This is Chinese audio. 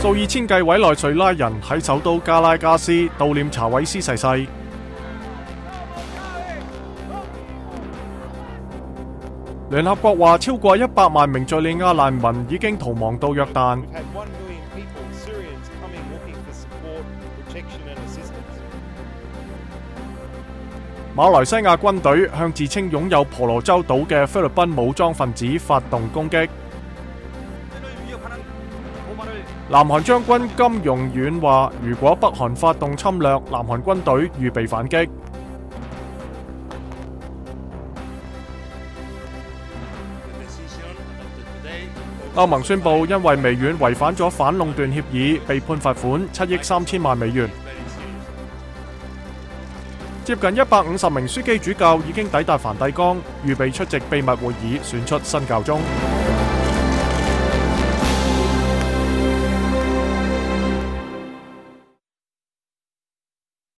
数以千计委内瑞拉人喺首都加拉加斯悼念查韦斯逝世。联合国话超过一百万名叙利亚难民已经逃亡到约旦。马来西亚军队向自称拥有婆罗洲岛嘅菲律宾武装分子发动攻击。南韩将军金融院话如果北韩发动侵略南韩军队预备反击。欧盟宣布因为微软违反咗反垄断协议被判罚款七亿三千万美元。接近一百五十名枢机主教已经抵达梵蒂冈预备出席秘密会议选出新教宗。